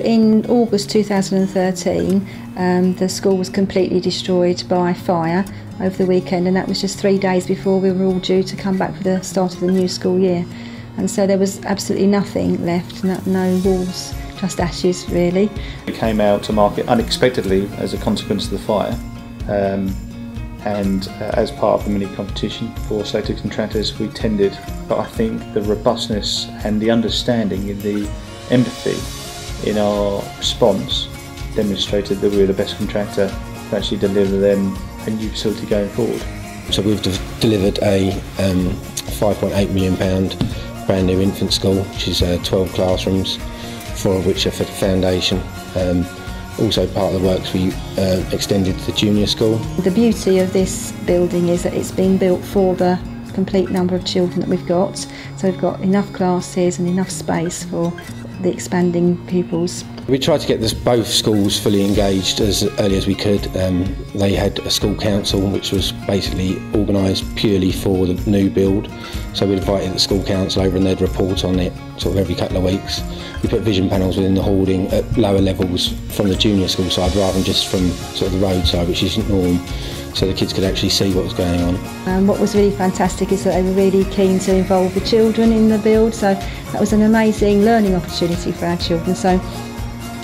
In August 2013, um, the school was completely destroyed by fire over the weekend, and that was just three days before we were all due to come back for the start of the new school year. And so there was absolutely nothing left, no, no walls, just ashes really. We came out to market unexpectedly as a consequence of the fire. Um, and uh, as part of the mini competition for selected contractors we tendered but I think the robustness and the understanding and the empathy in our response demonstrated that we were the best contractor to actually deliver them a new facility going forward. So we've de delivered a um, 5.8 million pound brand new infant school, which is uh, 12 classrooms, four of which are for the foundation. Um, also part of the works we uh, extended to the junior school. The beauty of this building is that it's been built for the complete number of children that we've got. So we've got enough classes and enough space for the expanding pupils. We tried to get this, both schools fully engaged as early as we could. Um, they had a school council which was basically organised purely for the new build. So we invited the school council over and they'd report on it sort of every couple of weeks. We put vision panels within the hoarding at lower levels from the junior school side rather than just from sort of the road side, which isn't norm so the kids could actually see what was going on. And what was really fantastic is that they were really keen to involve the children in the build, so that was an amazing learning opportunity for our children. So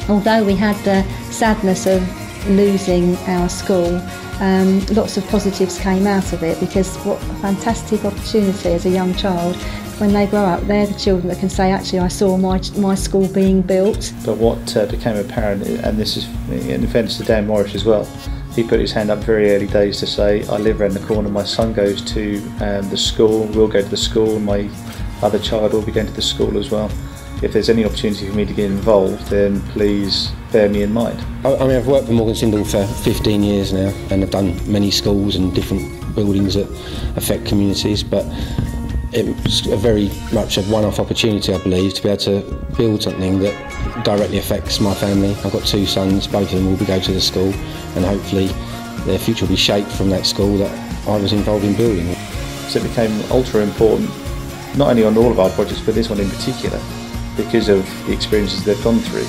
although we had the sadness of losing our school, um, lots of positives came out of it because what a fantastic opportunity as a young child when they grow up, they're the children that can say, actually, I saw my, my school being built. But what uh, became apparent, and this is in defence to Dan Morrish as well, he put his hand up very early days to say, I live around the corner, my son goes to um, the school, we'll go to the school, my other child will be going to the school as well. If there's any opportunity for me to get involved, then please bear me in mind. I, I mean, I've worked for Morgan Sindall for 15 years now, and I've done many schools and different buildings that affect communities, but it's a very much a one-off opportunity, I believe, to be able to build something that directly affects my family. I've got two sons, both of them will be going to the school, and hopefully their future will be shaped from that school that I was involved in building. So it became ultra important, not only on all of our projects, but this one in particular, because of the experiences they've gone through,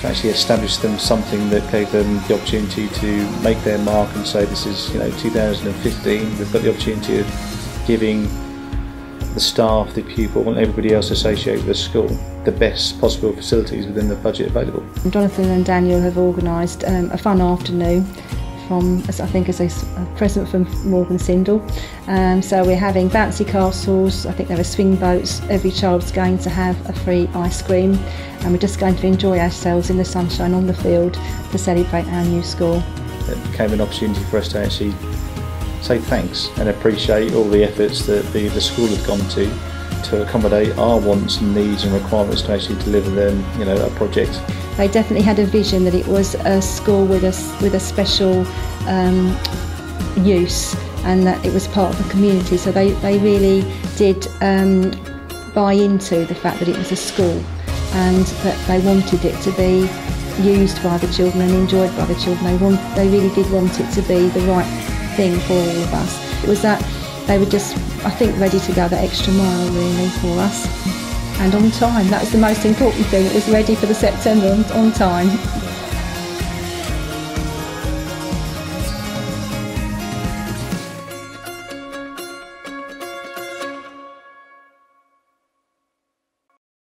to actually establish them something that gave them the opportunity to make their mark and say, this is, you know, 2015, we've got the opportunity of giving the staff, the pupil, and everybody else associated with the school the best possible facilities within the budget available. Jonathan and Daniel have organised um, a fun afternoon from, I think, as a, a present from Morgan Sindall. Um, so we're having bouncy castles, I think there are swing boats, every child's going to have a free ice cream and we're just going to enjoy ourselves in the sunshine on the field to celebrate our new school. It became an opportunity for us to actually say thanks and appreciate all the efforts that the, the school had gone to to accommodate our wants and needs and requirements to actually deliver them, you know, a project. They definitely had a vision that it was a school with a, with a special um, use and that it was part of the community. So they, they really did um, buy into the fact that it was a school and that they wanted it to be used by the children and enjoyed by the children. They, want, they really did want it to be the right thing for all of us. It was that they were just, I think, ready to go that extra mile really for us. And on time, that was the most important thing. It was ready for the September on, on time.